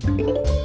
Thank you.